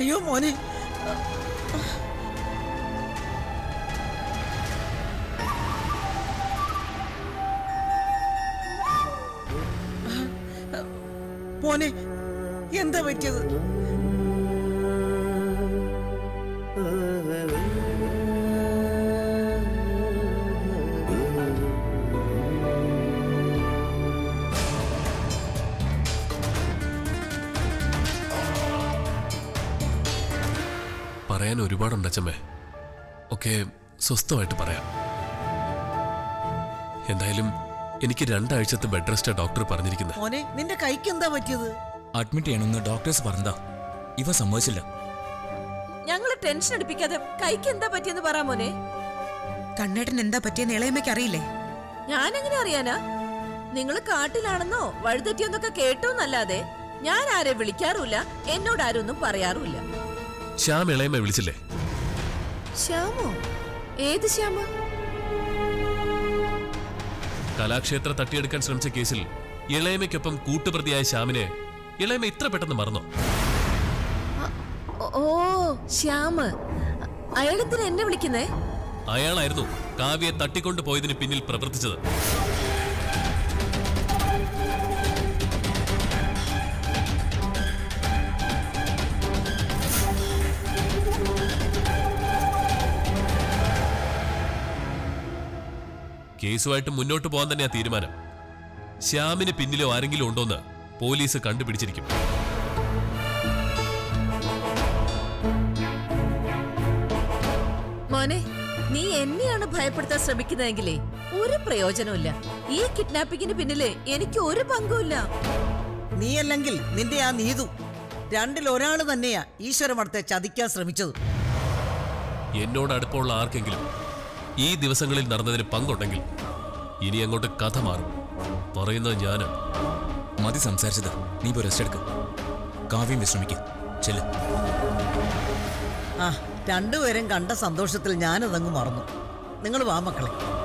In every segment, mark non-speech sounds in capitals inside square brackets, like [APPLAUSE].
അയ്യോ മോനെ. മോനെ എന്താ പറ്റിയത്? ഒക്കെ സ്വസ്ഥമായിട്ട് പറയാം. എന്തായാലും എനിക്ക് രണ്ടാഴ്ചത്തെ ബെഡ് റെസ്റ്റാ ഡോക്ടർ പറഞ്ഞിരിക്കുന്നത് മോനെ നിന്റെ കൈക്ക് എന്താ പറ്റിയത്? അഡ്മിറ്റ് ചെയ്യണമെന്ന് ഡോക്ടേഴ്സ് പറഞ്ഞതാ. ഇവ സമ്മതിച്ചില്ല. ഞങ്ങൾ ടെൻഷൻ അടിപ്പിക്കാതെ കൈക്ക് എന്താ പറ്റിയെന്ന് പറ മോനെ. കണ്ണേട്ടൻ എന്താ പറ്റിയെന്ന് ഇളയമ്മയ്ക്ക് അറിയില്ലേ? ഞാൻ എങ്ങനെ അറിയാനാ? നിങ്ങൾ കാട്ടിലാണെന്നോ വഴുതെറ്റിയെന്നൊക്കെ കേട്ടോന്നല്ലാതെ ഞാൻ ആരെ വിളിക്കാറുമില്ല എന്നോട് ആരും ഒന്നും പറയാറുമില്ല. ശ്യാം ഇളയമ്മ വിളിച്ചില്ലേ? ശ്യാമോ? ഏത് ശ്യാമ? കലാക്ഷേത്ര തട്ടിയെടുക്കാൻ ശ്രമിച്ച കേസിൽ ഇളയമ്മയ്ക്കൊപ്പം കൂട്ടുപ്രതിയായ ശ്യാമിനെ ഇളയമ്മ ഇത്ര പെട്ടെന്ന് മറന്നോ? ഓ ശ്യാമ്. അയാളെന്തിനാ എന്നെ വിളിക്കുന്നേ? അയാളായിരുന്നു കാവ്യെ തട്ടിക്കൊണ്ടു പോയതിന് പിന്നിൽ പ്രവർത്തിച്ചത്. കേസുമായിട്ട് മുന്നോട്ട് പോകാൻ തന്നെയാ തീരുമാനം. ശ്യാമിന് പിന്നിലോ ആരെങ്കിലും ഉണ്ടോന്ന് പോലീസ് കണ്ടുപിടിച്ചിരിക്കും. മോനെ നീ എന്നെയാണ് ഭയപ്പെടുത്താൻ ശ്രമിക്കുന്നതെങ്കിലേ ഒരു പ്രയോജനമില്ല ഈ കിഡ്നാപ്പിങ്ങിന് പിന്നിൽ എനിക്ക് ഒരു പങ്കുമില്ല. നീയല്ലെങ്കിൽ നിന്റെ ആ നീതു രണ്ടിൽ ഒരാൾ തന്നെയാ ഈശ്വരമടത്തെ ചതിക്കാൻ ശ്രമിച്ചത്. എന്നോട് അടുപ്പമുള്ള ആർക്കെങ്കിലും ഈ ദിവസങ്ങളിൽ നടന്നതിന് പങ്കുണ്ടെങ്കിൽ ഇനി അങ്ങോട്ട് കഥ മാറും. പറയുന്നത് ഞാൻ മതി സംസാരിച്ചത്. നീ ഇപ്പോൾ റെസ്റ്റ് എടുക്ക. കാവ്യം വിശ്രമിക്കും. ചെല്ല്. ആ രണ്ടുപേരും കണ്ട സന്തോഷത്തിൽ ഞാനതങ്ങ് മറന്നു. നിങ്ങൾ വാ മക്കളെ.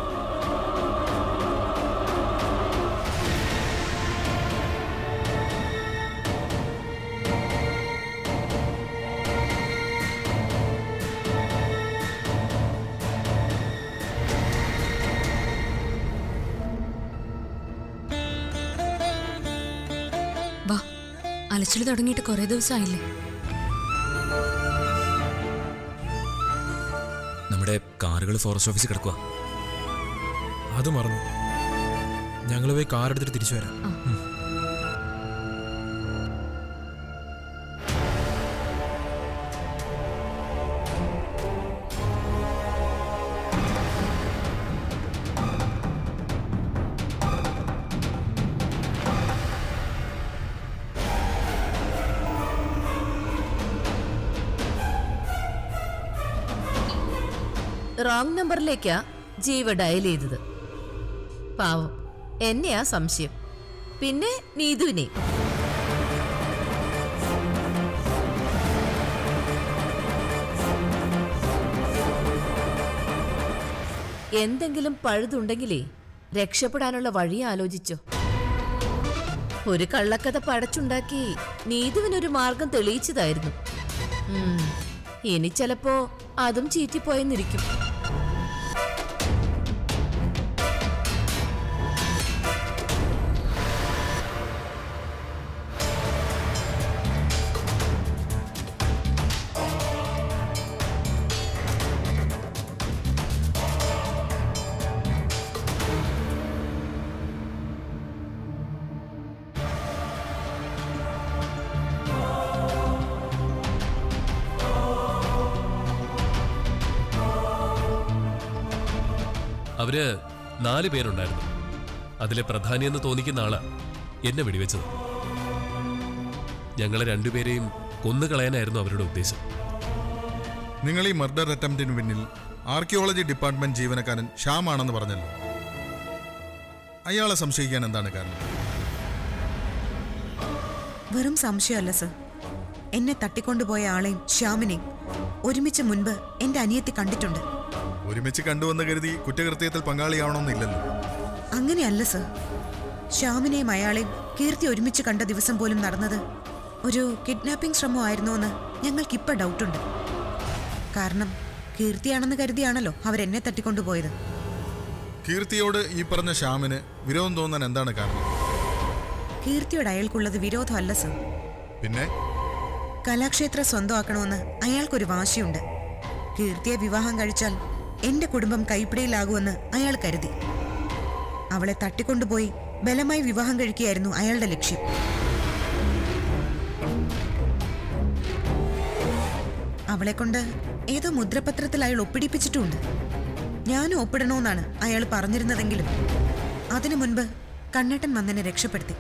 അലച്ചിൽ തുടങ്ങിയിട്ട് കുറെ ദിവസമായില്ലേ? നമ്മുടെ കാറുകൾ ഫോറസ്റ്റ് ഓഫീസിൽ കിടക്കുക അത് മറന്നു. ഞങ്ങൾ പോയി കാർ എടുത്തിട്ട് തിരിച്ചു വരാം. റോങ് നമ്പറിലേക്കാ ജീവ ഡയൽ ചെയ്തത്. പാവം. എന്നെയാ സംശയം. പിന്നെ നീതുവിനെ. എന്തെങ്കിലും പഴുതുണ്ടെങ്കിലേ രക്ഷപ്പെടാനുള്ള വഴി ആലോചിച്ചോ. ഒരു കള്ളക്കഥ പടച്ചുണ്ടാക്കി നീതുവിനൊരു മാർഗം തെളിയിച്ചതായിരുന്നു. ഇനി ചിലപ്പോ അതും ചീറ്റിപ്പോയെന്നിരിക്കും. നാല് പേരുണ്ടായിരുന്നു. അതിലെ പ്രധാനിയെന്ന് തോന്നിക്കുന്ന ആൾ എന്നെ വെടിവെച്ചത്. ഞങ്ങളെ രണ്ടുപേരെയും കൊന്നുകളയാനായിരുന്നു അവരുടെ ഉദ്ദേശം. നിങ്ങൾ ഈ മർഡർ അറ്റംപ്റ്റിന് പിന്നിൽ ആർക്കിയോളജി ഡിപ്പാർട്ട്മെന്റ് ജീവനക്കാരൻ ശ്യാം ആണെന്ന് പറഞ്ഞല്ലോ. അയാളെ സംശയിക്കാൻ എന്താണ് കാരണം? വെറും സംശയമല്ല സർ. എന്നെ തട്ടിക്കൊണ്ടുപോയ ആളെയും ശ്യാമിനെയും ഒരുമിച്ച് മുൻപ് എന്റെ അനിയത്തി കണ്ടിട്ടുണ്ട്. ഒരുമിച്ച് കണ്ടുവന്ന് കരുതി കുറ്റകൃത്യത്തിൽ പങ്കാളിയാവണമെന്നില്ലല്ലോ. അങ്ങനെയല്ല സർ. ശ്യാമിനെയും അയാളെയും കീർത്തി ഒരുമിച്ച് കണ്ട ദിവസം പോലും നടന്നത് ഒരു കിഡ്നാപ്പിംഗ് ശ്രമം ശ്രമമായിരുന്നോ എന്ന് ഞങ്ങൾക്കിപ്പ ഡൗട്ടുണ്ട്. കാരണം കീർത്തിയാണെന്ന് കരുതിയാണല്ലോ അവരെന്നെ തട്ടിക്കൊണ്ടുപോയത്. കീർത്തിയോട് ഈ പറഞ്ഞ ശ്യാമിന് വിരോധം തോന്നാൻ എന്താണ് കാരണം? കീർത്തിയോട് അയാൾക്കുള്ളത് വിരോധമല്ല സർ. പിന്നെ? കലാക്ഷേത്രം സ്വന്തമാക്കണമെന്ന് അയാൾക്കൊരു വാശിയുണ്ട്. കീർത്തിയെ വിവാഹം കഴിച്ചാൽ എന്റെ കുടുംബം കൈപ്പിടിയിലാകുമെന്ന് അയാൾ കരുതി. അവളെ തട്ടിക്കൊണ്ടുപോയി ബലമായി വിവാഹം കഴിക്കുകയായിരുന്നു അയാളുടെ ലക്ഷ്യം. അവളെ കൊണ്ട് ഏതോ മുദ്രപത്രത്തിൽ അയാൾ ഒപ്പിടിപ്പിച്ചിട്ടുമുണ്ട്. ഞാനും ഒപ്പിടണമെന്നാണ് അയാൾ പറഞ്ഞിരുന്നതെങ്കിലും അതിനു മുൻപ് കണ്ണേട്ടൻ വന്നെന്നെ രക്ഷപ്പെടുത്തി.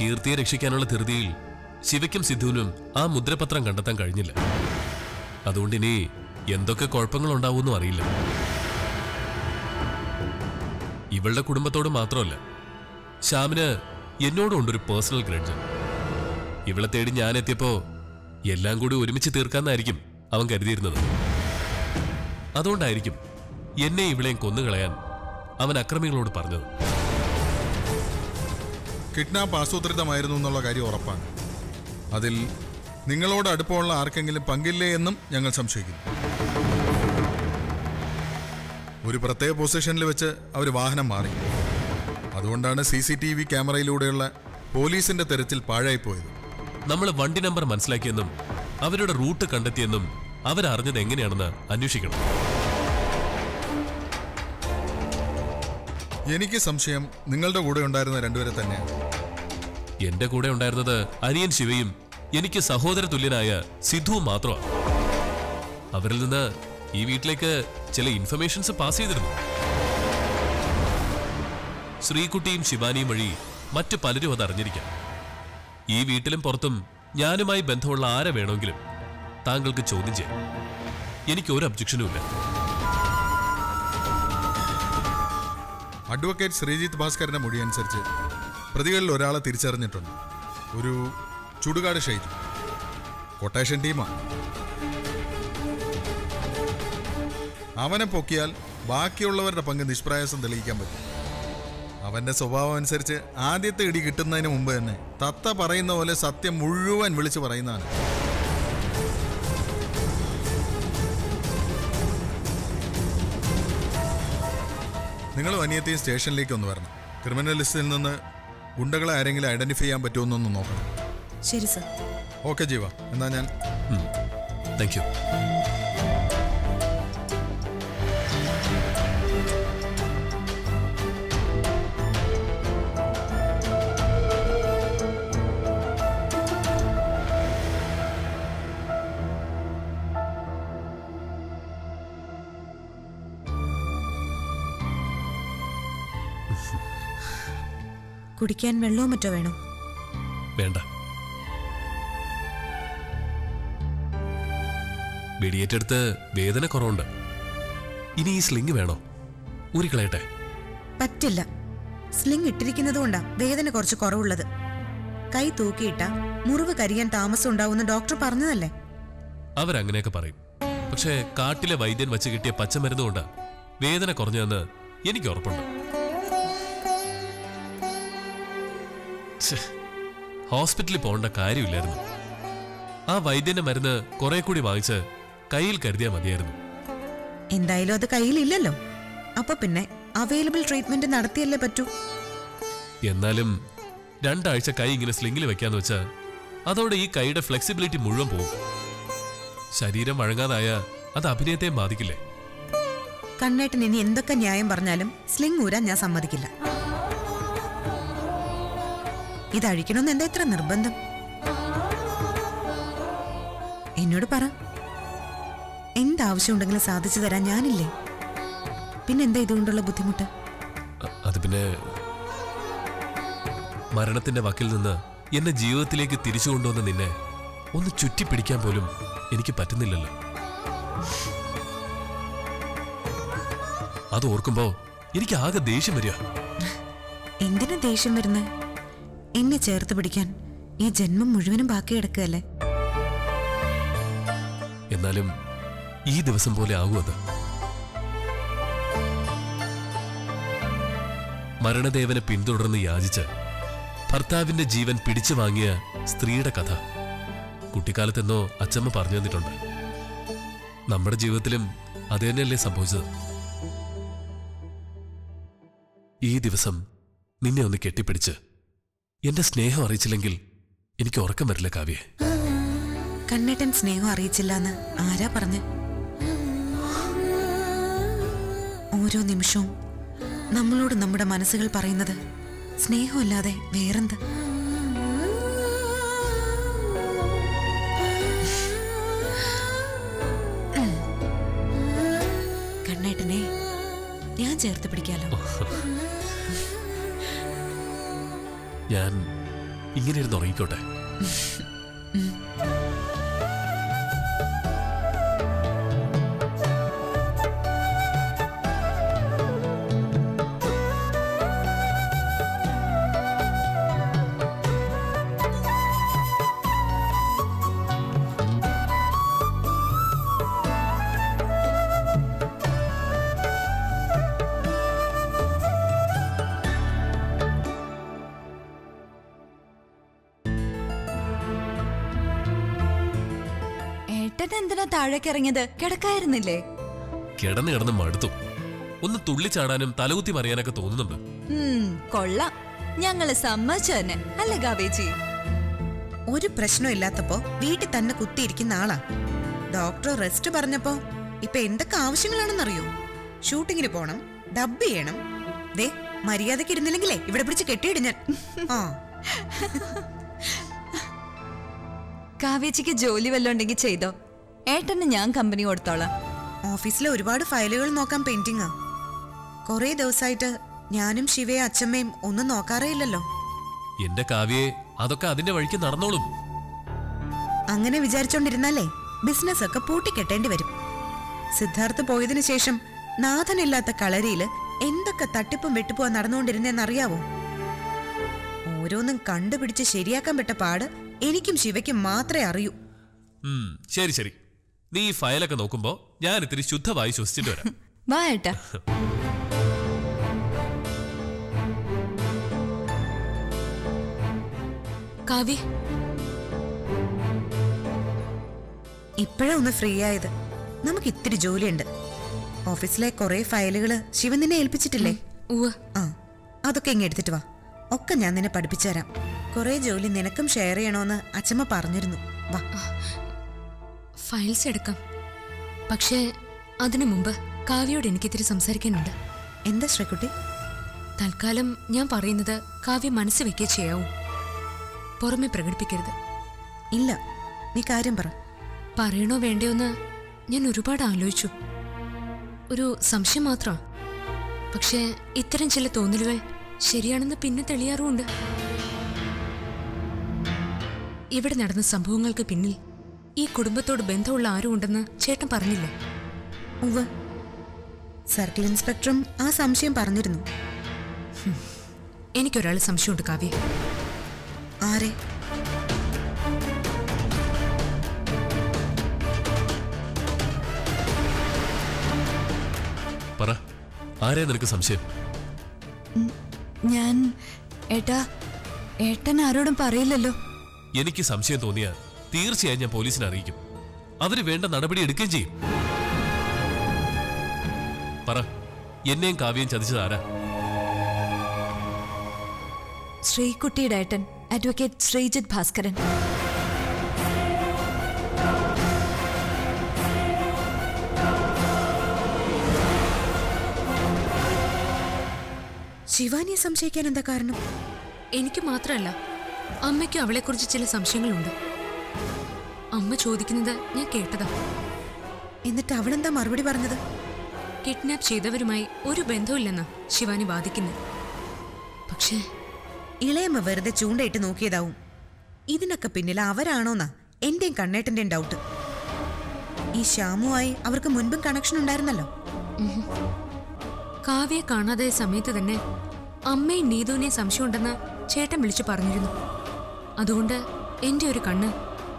കീർത്തിയെ രക്ഷിക്കാനുള്ള ധൃതിയിൽ ശിവയ്ക്കും സിദ്ധുവിനും ആ മുദ്രപത്രം കണ്ടെത്താൻ കഴിഞ്ഞില്ല. അതുകൊണ്ട് ഇനി എന്തൊക്കെ കുഴപ്പങ്ങളുണ്ടാവുമെന്നും അറിയില്ല. ഇവളുടെ കുടുംബത്തോട് മാത്രമല്ല ശ്യാമിന് എന്നോടും ഉണ്ടൊരു പേഴ്സണൽ ഗ്രഡ്ജ് ഇവളെ തേടി ഞാൻ എത്തിയപ്പോ എല്ലാം കൂടി ഒരുമിച്ച് തീർക്കാന്നായിരിക്കും അവൻ കരുതിയിരുന്നത്. അതുകൊണ്ടായിരിക്കും എന്നെ ഇവളെയും കൊന്നുകളയാൻ അവൻ അക്രമികളോട് പറഞ്ഞത്. കിഡ്നാപ്പ് ആസൂത്രിതമായിരുന്നു എന്നുള്ള കാര്യം ഉറപ്പാണ്. അതിൽ നിങ്ങളോട് അടുപ്പമുള്ള ആർക്കെങ്കിലും പങ്കില്ലേ എന്നും ഞങ്ങൾ സംശയിക്കുന്നു. ഒരു പ്രത്യേക പൊസിഷനിൽ വെച്ച് അവർ വാഹനം മാറി. അതുകൊണ്ടാണ് സി സി ടി വി ക്യാമറയിലൂടെയുള്ള പോലീസിന്റെ തെരച്ചിൽ പാഴായിപ്പോയത്. നമ്മൾ വണ്ടി നമ്പർ മനസ്സിലാക്കിയെന്നും അവരുടെ റൂട്ട് കണ്ടെത്തിയെന്നും അവരറിഞ്ഞത് എങ്ങനെയാണെന്ന് അന്വേഷിക്കണം. എനിക്ക് സംശയം നിങ്ങളുടെ കൂടെ ഉണ്ടായിരുന്ന രണ്ടുപേരെ തന്നെയാണ്. എന്റെ കൂടെ ഉണ്ടായിരുന്നത് അനിയൻ ശിവയും എനിക്ക് സഹോദര തുല്യനായ സിദ്ധു മാത്രമാണ് അവരിൽ നിന്ന് ഈ വീട്ടിലേക്ക് ചില ഇൻഫർമേഷൻസ് പാസ് ചെയ്തിരുന്നു. ശ്രീകുട്ടിയും ശിവാനിയും വഴി മറ്റു പലരും അത് അറിഞ്ഞിരിക്കാം. ഈ വീട്ടിലും പുറത്തും ഞാനുമായി ബന്ധമുള്ള ആരെ വേണമെങ്കിലും താങ്കൾക്ക് ചോദ്യം ചെയ്യാം. എനിക്ക് ഒരു ഒബ്ജക്ഷനും ഇല്ല. അഡ്വക്കേറ്റ് ശ്രീജിത്ത് ഭാസ്കറിന്റെ മൊഴി അനുസരിച്ച് പ്രതികളിൽ ഒരാളെ തിരിച്ചറിഞ്ഞിട്ടുണ്ട്. ഒരു ചുടുകാട് ഷൈജു കൊട്ടേഷൻ ടീമാണ് അവനെ പൊക്കിയാൽ ബാക്കിയുള്ളവരുടെ പങ്ക് നിഷ്പ്രയാസം തെളിയിക്കാൻ പറ്റും. അവന്റെ സ്വഭാവം അനുസരിച്ച് ആദ്യത്തെ ഇടി കിട്ടുന്നതിന് മുമ്പ് തന്നെ തത്ത പറയുന്ന പോലെ സത്യം മുഴുവൻ വിളിച്ചു പറയുന്നതാണ്. നിങ്ങൾ അനിയത്തെയും സ്റ്റേഷനിലേക്ക് ഒന്ന് വരണം. ക്രിമിനൽ ലിസ്റ്റിൽ നിന്ന് ഗുണ്ടകളെ ആരെങ്കിലും ഐഡന്റിഫൈ ചെയ്യാൻ പറ്റുമെന്നൊന്ന് നോക്കണം. ശരി സർ. ഓക്കെ ജീവ. എന്നാ ഞാൻ താങ്ക് യു കുടിക്കാൻ വെള്ളവും മറ്റോ വേണോ? വേണ്ട. വെടിയേറ്റെടുത്ത് വേദന കുറവുണ്ട്. ഇനി ഈ സ്ലിങ് വേണോ? ഊരിക്കളയട്ടെ പറ്റില്ല. സ്ലിംഗ് ഇട്ടിരിക്കുന്നത് കൊണ്ടാ വേദന കുറച്ച് കുറവുള്ളത്. കൈ തൂക്കിയിട്ട മുറിവ് കരിയാൻ താമസം ഉണ്ടാവുമെന്ന് ഡോക്ടർ പറഞ്ഞതല്ലേ? അവരങ്ങനെയൊക്കെ പറയും. പക്ഷേ കാട്ടിലെ വൈദ്യൻ വച്ച് കിട്ടിയ പച്ചമരുന്ന് കൊണ്ടാ വേദന കുറഞ്ഞതെന്ന് എനിക്ക് ഉറപ്പുണ്ട്. ഹോസ്പിറ്റലിൽ പോകേണ്ട കാര്യമില്ലായിരുന്നു. ആ വൈദ്യന്റെ മരുന്ന് കുറെ കൂടി വാങ്ങിച്ച് കയ്യിൽ കരുതിയാൽ മതിയായിരുന്നു. എന്തായാലും അത് കയ്യിലില്ലല്ലോ. അപ്പൊ പിന്നെ അവൈലബിൾ ട്രീറ്റ്മെന്റ് നടത്തിയല്ലേ പറ്റൂ? എന്നാലും രണ്ടാഴ്ച കൈ ഇങ്ങനെ സ്ലിംഗിൽ വെക്കാന്ന് വെച്ചാൽ അതോടെ ഈ കൈയുടെ ഫ്ലെക്സിബിലിറ്റി മുഴുവൻ പോകും. ശരീരം വഴങ്ങാതായ അത് അഭിനയത്തെ ബാധിക്കില്ലേ? കണ്ണേട്ടൻ ഇനി എന്തൊക്കെ ന്യായം പറഞ്ഞാലും സ്ലിംഗ് ഊരാൻ ഞാൻ സമ്മതിക്കില്ല. ഇതഴിക്കണമെന്ന് എന്താ ഇത്ര നിർബന്ധം? എന്നോട് പറ. എന്താവശ്യമുണ്ടെങ്കിലും സാധിച്ചു തരാൻ ഞാനില്ലേ? പിന്നെന്താ ഇതുകൊണ്ടുള്ള ബുദ്ധിമുട്ട്? അത് പിന്നെ മരണത്തിന്റെ വക്കിൽ നിന്ന് എന്നെ ജീവിതത്തിലേക്ക് തിരിച്ചു കൊണ്ടുവന്ന നിന്നെ ഒന്ന് ചുറ്റിപ്പിടിക്കാൻ പോലും എനിക്ക് പറ്റുന്നില്ലല്ലോ. അത് ഓർക്കുമ്പോ എനിക്ക് ആകെ ദേഷ്യം വരിക. എന്തിനാ ദേഷ്യം വരുന്നത് എന്നെ ചേർത്ത് പിടിക്കാൻ ഈ ജന്മം മുഴുവനും ബാക്കി കിടക്കുകയല്ലേ എന്നാലും ഈ ദിവസം പോലെ ആകുമത് മരണദേവനെ പിന്തുടർന്ന് യാചിച്ച് ഭർത്താവിന്റെ ജീവൻ പിടിച്ചു വാങ്ങിയ സ്ത്രീയുടെ കഥ. കുട്ടിക്കാലത്തെന്നോ അച്ചമ്മ പറഞ്ഞു തന്നിട്ടുണ്ട്. നമ്മുടെ ജീവിതത്തിലും അത് തന്നെയല്ലേ സംഭവിച്ചത്. ഈ ദിവസം നിന്നെ ഒന്ന് കെട്ടിപ്പിടിച്ച് എന്റെ സ്നേഹം അറിയിച്ചില്ലെങ്കിൽ എനിക്ക് ഉറക്കം വരില്ല കാവ്യെ. കണ്ണേട്ടൻ സ്നേഹം അറിയിച്ചില്ല എന്ന് ആരാ പറഞ്ഞ്? ഓരോ നിമിഷവും നമ്മളോട് നമ്മുടെ മനസ്സുകൾ പറയുന്നത് സ്നേഹമല്ലാതെ വേറെന്ത്? കണ്ണേട്ടനെ ഞാൻ ചേർത്ത് പിടിക്കാലോ. ഞാൻ ഇങ്ങനെ ഇരുന്ന് ഉറങ്ങിക്കോട്ടെ ഏട്ടൻ എന്തിനാ താഴേക്ക് ഇറങ്ങിയത് കിടക്കായിരുന്നില്ലേ? കിടന്ന് കിടന്ന് മടുത്തു. ഒന്ന് തുള്ളിച്ചാടാനും തലകുത്തി മറിയാനൊക്കെ തോന്നുന്നുണ്ട്. ഉം, കൊള്ളാം. ഞങ്ങൾ സമ്മതിച്ചു തന്നെ. അല്ലേ ഗാവേജി? ഒരു പ്രശ്നം ഇല്ലാത്തപ്പോ വീട്ടിൽ തന്നെ കുത്തിയിരിക്കുന്ന ആളാ. ഡോക്ടർ റെസ്റ്റ് പറഞ്ഞപ്പോ ഇപ്പൊ എന്തൊക്കെ ആവശ്യങ്ങളാണെന്നറിയോ? ഷൂട്ടിങ്ങിന് പോണം ഡബ് ചെയ്യണം. ദേ മര്യാദയ്ക്ക് ഇരുന്നില്ലെങ്കിലേ ഇവിടെ പിടിച്ച് കെട്ടിയിടും ഞാൻ. ആ. കാവേച്ചിക്ക് ജോലി വല്ലോണ്ടെങ്കിൽ ചെയ്തോ. ഏട്ടന് ഞാൻ കമ്പനി കൊടുത്തോളാം. ഓഫീസിലെ ഒരുപാട് ഫയലുകൾ നോക്കാൻ പെയിന്റിങ്ങാ കുറേ ദിവസമായിട്ട് ഞാനും ശിവയെ അച്ഛമ്മയും ഒന്നും നോക്കാറേ ഇല്ലല്ലോ. എന്റെ കാവ്യെ അതൊക്കെ അതിന്റെ വഴിക്ക് നടന്നോളും. അങ്ങനെ വിചാരിച്ചോണ്ടിരുന്നാലേ ബിസിനസ് ഒക്കെ പൂട്ടിക്കെട്ടേണ്ടി വരും. സിദ്ധാർത്ഥ് പോയതിനു ശേഷം നാഥനില്ലാത്ത കളരിയിൽ എന്തൊക്കെ തട്ടിപ്പും വെട്ടിപ്പുവാ നടന്നുകൊണ്ടിരുന്നെന്നറിയാവോ? ഓരോന്നും കണ്ടുപിടിച്ച് ശരിയാക്കാൻ പെട്ട പാട് എനിക്കും ശിവയ്ക്കും മാത്രമേ അറിയൂ. ശരി ശരി. നീ ഈ ഫയലൊക്കെ നോക്കുമ്പോ ഞാൻ ഇത്തിരി ശുദ്ധമായി ശ്വസിച്ചിട്ട് വരാം. [LAUGHS] വാ ഏട്ടാ. കാവ്യ. ഇപ്പോഴാ ഒന്ന് ഫ്രീ ആയത്. നമുക്ക് ഇത്തിരി ജോലിയുണ്ട്. ഓഫീസിലെ കുറെ ഫയലുകൾ ശിവൻ നിന്നെ ഏൽപ്പിച്ചിട്ടില്ലേ? ആ അതൊക്കെ ഇങ്ങ് എടുത്തിട്ട് വാ. ഒക്കെ ഞാൻ നിന്നെ പഠിപ്പിച്ചു തരാം. കുറെ ജോലി നിനക്കും ഷെയർ ചെയ്യണോന്ന് അച്ഛമ്മ പറഞ്ഞിരുന്നു. വാ. ഫയൽസ് എടുക്കാം. പക്ഷേ അതിനു മുമ്പ് കാവ്യയോട് എനിക്കിത്തിരി സംസാരിക്കാനുണ്ട്. എന്താ ശ്രീകുട്ടി? തൽക്കാലം ഞാൻ പറയുന്നത് കാവ്യ മനസ്സ് വെക്കേ ചെയ്യാവൂ. പുറമെ പ്രകടിപ്പിക്കരുത്. ഇല്ല നീ കാര്യം പറ. പറയണോ വേണ്ടയോന്ന് ഞാൻ ഒരുപാട് ആലോചിച്ചു. ഒരു സംശയം മാത്രം പക്ഷേ ഇത്തരം ചില തോന്നലുകൾ ശരിയാണെന്ന് പിന്നെ തെളിയാറുമുണ്ട്. ഇവിടെ നടന്ന സംഭവങ്ങൾക്ക് പിന്നിൽ ഈ കുടുംബത്തോട് ബന്ധമുള്ള ആരും ഉണ്ടെന്ന് ചേട്ടൻ പറഞ്ഞില്ല? ഉവ്വ്. സർക്കിൾ ഇൻസ്പെക്ടറും ആ സംശയം പറഞ്ഞിരുന്നു. എനിക്കൊരാൾ സംശയമുണ്ട് കാവ്യ. ആരെ? പറ. ആരെയാ നിനക്ക് സംശയം? ഞാൻ ഏട്ടാ ഏട്ടൻ ആരോടും പറയില്ലല്ലോ. എനിക്ക് സംശയം തോന്നിയാൽ തീർച്ചയായും ഞാൻ പോലീസിനെ അറിയിക്കും. അതിന് വേണ്ട നടപടി എടുക്കുകയും ചെയ്യും. പറ എന്നെയും കാവ്യം ചതിച്ചത് ആരാ? ശ്രീകുട്ടിയുടെ ഏട്ടൻ അഡ്വക്കേറ്റ് ശ്രീജിത് ഭാസ്കരൻ. ശിവാനിയെ സംശയിക്കാൻ എന്താ കാരണം? എനിക്ക് മാത്രമല്ല അമ്മയ്ക്കും അവളെക്കുറിച്ച് ചില സംശയങ്ങളുണ്ട്. അമ്മ ചോദിക്കുന്നത് ഞാൻ കേട്ടതാ. എന്നിട്ട് അവളെന്താ മറുപടി പറഞ്ഞത്? കിഡ്നാപ്പ് ചെയ്തവരുമായി ഒരു ബന്ധവുമില്ലെന്നാ ശിവാനി വാദിക്കുന്നു. പക്ഷേ ഇളയമ്മ വെറുതെ ചൂണ്ടയിട്ട് നോക്കിയതാവും. ഇതിനൊക്കെ പിന്നിൽ അവരാണോന്നാ എന്റെയും കണ്ണേട്ടന്റെയും ഡൗട്ട് ഈ ശ്യാമുമായി അവർക്ക് മുൻപും കണക്ഷൻ ഉണ്ടായിരുന്നല്ലോ. കാവ്യെ കാണാതായ സമയത്ത് തന്നെ അമ്മയും നീതുവിനെ സംശയമുണ്ടെന്ന് ചേട്ടൻ വിളിച്ചു പറഞ്ഞിരുന്നു. അതുകൊണ്ട് എന്റെ ഒരു കണ്ണ്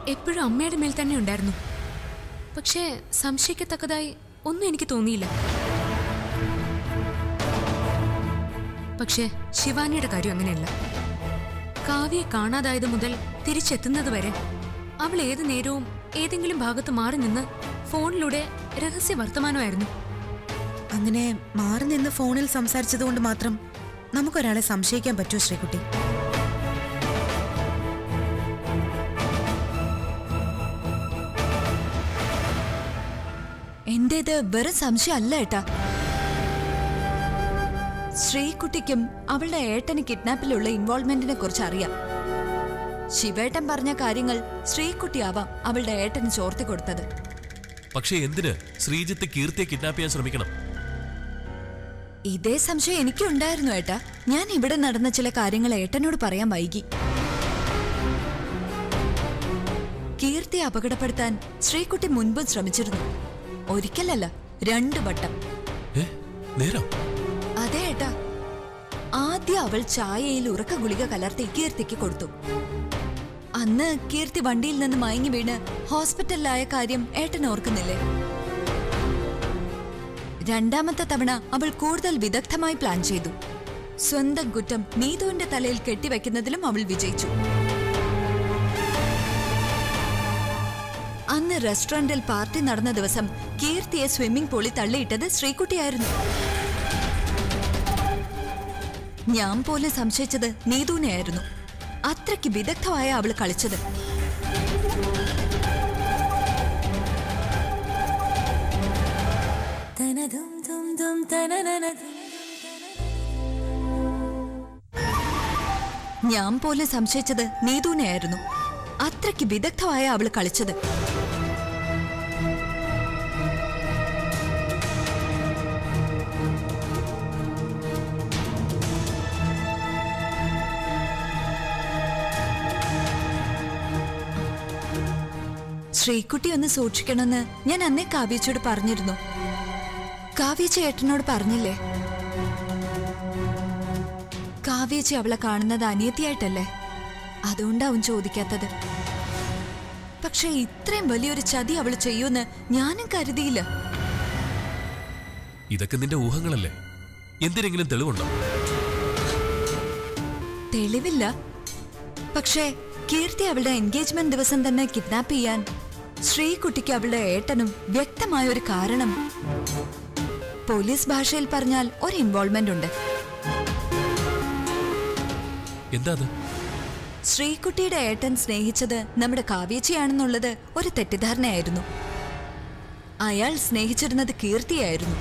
എപ്പോഴും അമ്മയുടെ മേൽ തന്നെ ഉണ്ടായിരുന്നു. പക്ഷേ സംശയിക്കത്തക്കതായി ഒന്നും എനിക്ക് തോന്നിയില്ല. പക്ഷേ ശിവാനിയുടെ കാര്യം അങ്ങനെയല്ല. കാവ്യെ കാണാതായത് മുതൽ തിരിച്ചെത്തുന്നത് വരെ അവൾ ഏത് നേരവും ഏതെങ്കിലും ഭാഗത്ത് മാറി നിന്ന് ഫോണിലൂടെ രഹസ്യ വർത്തമാനമായിരുന്നു. അങ്ങനെ മാറി നിന്ന് ഫോണിൽ സംസാരിച്ചതുകൊണ്ട് മാത്രം നമുക്കൊരാളെ സംശയിക്കാൻ പറ്റുമോ ശ്രീകുട്ടി? എന്റേത് വെറും സംശയമല്ല ഏട്ടാ. ശ്രീകുട്ടിക്കും അവളുടെ ഏട്ടന് കിഡ്നാപ്പിലുള്ള ഇൻവോൾവ്മെന്റിനെ കുറിച്ച് അറിയാം. ശിവേട്ടൻ പറഞ്ഞ കാര്യങ്ങൾ ശ്രീകുട്ടിയാവാം അവളുടെ ഏട്ടന് ചോർത്തി കൊടുത്തത്. പക്ഷേ എന്തിന് ശ്രീജിത്ത് കീർത്തിയെ കിഡ്നാപ്പ് ചെയ്യാൻ ശ്രമിക്കണം? ഇതേ സംശയം എനിക്കുണ്ടായിരുന്നു ഏട്ടാ. ഞാൻ ഇവിടെ നടന്ന ചില കാര്യങ്ങൾ ഏട്ടനോട് പറയാൻ വൈകി. കീർത്തി അപകടപ്പെടുത്താൻ ശ്രീകുട്ടി മുൻപും ശ്രമിച്ചിരുന്നു. ഒരിക്കലല്ല രണ്ടു വട്ടം. അതെ ഏട്ടാ. ആദ്യം അവൾ ചായയിൽ ഉറക്ക ഗുളിക കലർത്തി കീർത്തിക്ക് കൊടുത്തു. അന്ന് കീർത്തി വണ്ടിയിൽ നിന്ന് മയങ്ങി വീണ് ഹോസ്പിറ്റലിലായ കാര്യം ഏട്ടൻ ഓർക്കുന്നില്ലേ? രണ്ടാമത്തെ തവണ അവൾ കൂടുതൽ വിദഗ്ധമായി പ്ലാൻ ചെയ്തു. സ്വന്തം കുറ്റം നീതുവിന്റെ തലയിൽ കെട്ടിവെക്കുന്നതിലും അവൾ വിജയിച്ചു. അന്ന് റെസ്റ്റോറന്റിൽ പാർട്ടി നടന്ന ദിവസം കീർത്തിയെ സ്വിമ്മിംഗ് പൂളിൽ തള്ളിയിട്ടത് ശ്രീകുട്ടിയായിരുന്നു. ഞാൻ പോലും സംശയിച്ചത് നീതുവിനെയായിരുന്നു. അത്രയ്ക്ക് വിദഗ്ധമായ അവൾ കളിച്ചത്. ഞാൻ പോലും സംശയിച്ചത് നീതുവിനെയായിരുന്നു. അത്രയ്ക്ക് വിദഗ്ധമായ അവൾ കളിച്ചത്. ശ്രീകുട്ടി ഒന്ന് സൂക്ഷിക്കണമെന്ന് ഞാൻ അന്നേ കാവ്യച്ചോട് പറഞ്ഞിരുന്നു. കാവ്യ ചേട്ടനോട് പറഞ്ഞില്ലേ? കാവ്യച്ചി അവളെ കാണുന്നത് അനിയത്തിയായിട്ടല്ലേ? അതുകൊണ്ടാവും ചോദിക്കാത്തത്. പക്ഷെ ഇത്രയും വലിയൊരു ചതി അവൾ ചെയ്യൂന്ന് ഞാനും കരുതിയില്ല. ഇതൊക്കെ നിന്റെ ഊഹങ്ങളല്ലേ? എന്തിനെങ്കിലും തെളിവുണ്ടോ? തെളിവില്ല. പക്ഷേ കീർത്തി അവളുടെ എൻഗേജ്മെന്റ് ദിവസം തന്നെ കിഡ്നാപ്പ് ചെയ്യാൻ ശ്രീകുട്ടിക്ക് അവളുടെ ഏട്ടനും വ്യക്തമായ ഒരു കാരണം. പോലീസ് ഭാഷയിൽ പറഞ്ഞാൽ ഒരു ഇൻവോൾവ്മെന്റ് ഉണ്ട്. എന്താ ശ്രീകുട്ടിയുടെ ഏട്ടൻ സ്നേഹിച്ചത് നമ്മുടെ കാവ്യച്ചിയാണെന്നുള്ളത് ഒരു തെറ്റിദ്ധാരണയായിരുന്നു. അയാൾ സ്നേഹിച്ചിരുന്നത് കീർത്തിയായിരുന്നു.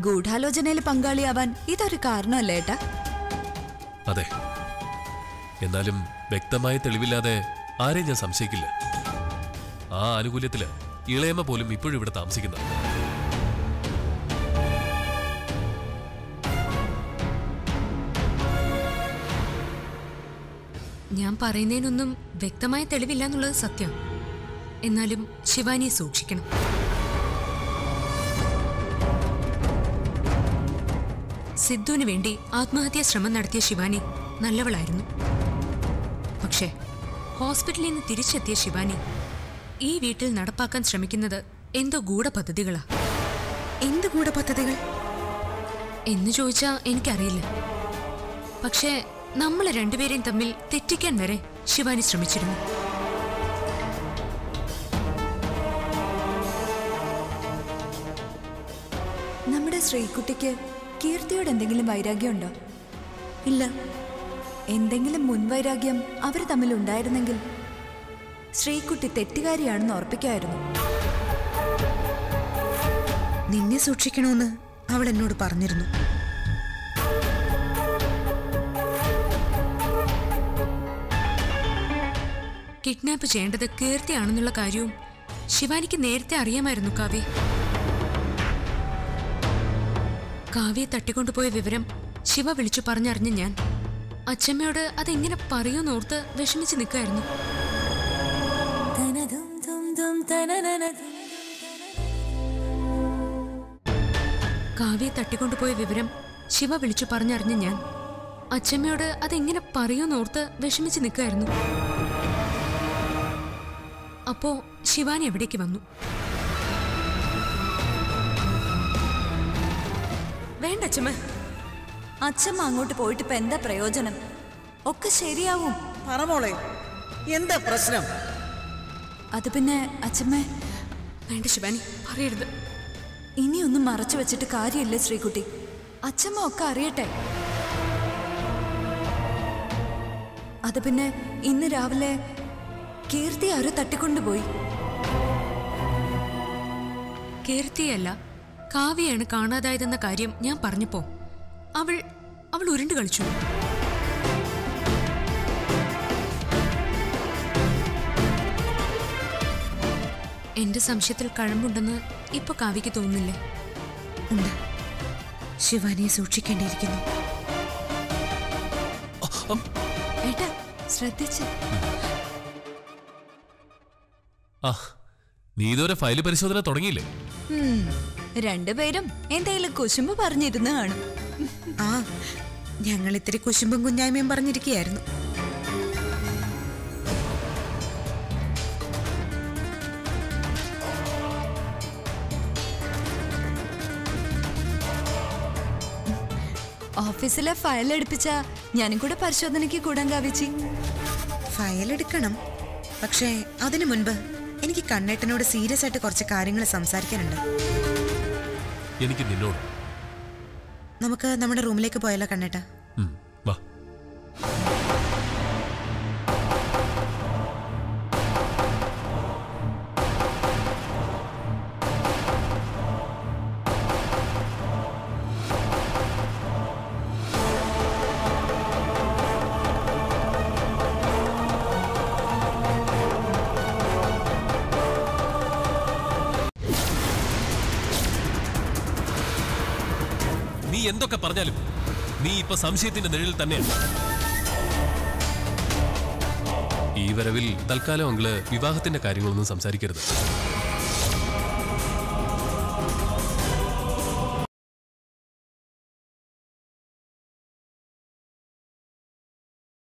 ഗൂഢാലോചനയിൽ പങ്കാളിയാവാൻ ഇതൊരു കാരണമല്ല ഏട്ടാ? അതെ. എന്നാലും വ്യക്തമായ തെളിവില്ലാതെ ആരെയും ഞാൻ സംശയിക്കില്ല. ആ ആനുകൂല്യത്തിൽ ഇളയമ്മ പോലും ഇപ്പോഴും ഇവിടെ താമസിക്കുന്നത് ഞാൻ പറയുന്നതിനൊന്നും വ്യക്തമായ തെളിവില്ല എന്നുള്ളത് സത്യം. എന്നാലും ശിവാനിയെ സൂക്ഷിക്കണം. സിദ്ധുവിന് വേണ്ടി ആത്മഹത്യാ ശ്രമം നടത്തിയ ശിവാനി നല്ലവളായിരുന്നു. ഹോസ്പിറ്റലിൽ നിന്ന് തിരിച്ചെത്തിയ ശിവാനി ഈ വീട്ടിൽ നടപ്പാക്കാൻ ശ്രമിക്കുന്നത് എന്തോ ഗൂഢപദ്ധതികളാ. എന്ത് ഗൂഢപദ്ധതികൾ? എന്ന് ചോദിച്ചാ എനിക്കറിയില്ല. പക്ഷേ നമ്മൾ രണ്ടുപേരെയും തമ്മിൽ തെറ്റിക്കാൻ വരെ ശിവാനി ശ്രമിച്ചിരുന്നു. നമ്മുടെ ശ്രീകുട്ടിക്ക് കീർത്തിയോട് എന്തെങ്കിലും വൈരാഗ്യമുണ്ടോ? ഇല്ല. എന്തെങ്കിലും മുൻവൈരാഗ്യം അവർ തമ്മിൽ ഉണ്ടായിരുന്നെങ്കിൽ ശ്രീകുട്ടി തെറ്റുകാരിയാണെന്ന് ഉറപ്പിക്കായിരുന്നു. നിന്നെ സൂക്ഷിക്കണമെന്ന് അവൾ എന്നോട് പറഞ്ഞിരുന്നു. കിഡ്നാപ്പ് ചെയ്യേണ്ടത് കീർത്തിയാണെന്നുള്ള കാര്യവും ശിവാനിക്ക് നേരത്തെ അറിയാമായിരുന്നു കാവ്യ. കാവ്യെ തട്ടിക്കൊണ്ടുപോയ വിവരം ശിവ വിളിച്ചു പറഞ്ഞറിഞ്ഞ് ഞാൻ. അച്ഛമ്മയോട് അതെങ്ങനെ പറയൂന്നോർത്ത് വിഷമിച്ച് നിൽക്കായിരുന്നു കാവ്യെ തട്ടിക്കൊണ്ടുപോയ വിവരം ശിവ വിളിച്ചു പറഞ്ഞറിഞ്ഞ ഞാൻ. അച്ഛമ്മയോട് അതെങ്ങനെ പറയൂന്നോർത്ത് വിഷമിച്ച് നിൽക്കായിരുന്നു അപ്പോ ശിവാനി എവിടേക്ക് വന്നു? വേണ്ട അച്ഛമ്മ. അച്ഛമ്മ അങ്ങോട്ട് പോയിട്ട് ഇപ്പൊ എന്താ പ്രയോജനം? ഒക്കെ ശരിയാവും. പറമോളെ എന്താ പ്രശ്നം? അത് പിന്നെ അച്ഛമ്മേ വേണ്ട ശിവാനി പറയരുത്. ഇനിയൊന്നും മറച്ചു വെച്ചിട്ട് കാര്യമില്ല ശ്രീകുട്ടി. അച്ഛമ്മ ഒക്കെ അറിയട്ടെ. അത് പിന്നെ ഇന്ന് രാവിലെ കീർത്തി ആരോ തട്ടിക്കൊണ്ടുപോയി. കീർത്തിയല്ല കാവ്യയാണ് കാണാതായതെന്ന കാര്യം ഞാൻ പറഞ്ഞപ്പോ അവൾ അവൾ ഉരുണ്ട് കളിച്ചു. എന്റെ സംശയത്തിൽ കഴമ്പുണ്ടെന്ന് ഇപ്പൊ കാവ്യക്ക് തോന്നുന്നില്ലേ? ഉണ്ട്. ശിവാനിയെ സൂക്ഷിക്കേണ്ടിയിരിക്കുന്നു. ഏട്ടാ ശ്രദ്ധിച്ച്. നീ ഇതുവരെ ഫയൽ പരിശോധന തുടങ്ങിയില്ലേ? രണ്ടുപേരും എന്തെങ്കിലും കുശുമ്പ് പറഞ്ഞിരുന്നു കാണും ആ ഞങ്ങൾ ഇത്തിരി കുശുമ്പും കുഞ്ഞായ്മയും പറഞ്ഞിരിക്കുകയായിരുന്നു. ഓഫീസിലെ ഫയൽ എടുപ്പിച്ച ഞാനും കൂടെ പരിശോധനയ്ക്ക് കൂടാൻ കാവിച്ചി. ഫയൽ എടുക്കണം. പക്ഷേ അതിനു മുൻപ് എനിക്ക് കണ്ണേട്ടനോട് സീരിയസ് ആയിട്ട് കുറച്ച് കാര്യങ്ങൾ സംസാരിക്കാനുണ്ട്. എനിക്ക് നിന്നോട് നമുക്ക് നമ്മുടെ റൂമിലേക്ക് പോയാലോ കണ്ണേട്ട? എന്തൊക്കെ പറഞ്ഞാലും നീ ഇപ്പൊ സംശയത്തിന്റെ നിഴലിൽ തന്നെയാണ് ഈ വരവിൽ തൽക്കാലം അങ്ങൾ വിവാഹത്തിന്റെ കാര്യങ്ങളൊന്നും സംസാരിക്കരുത്.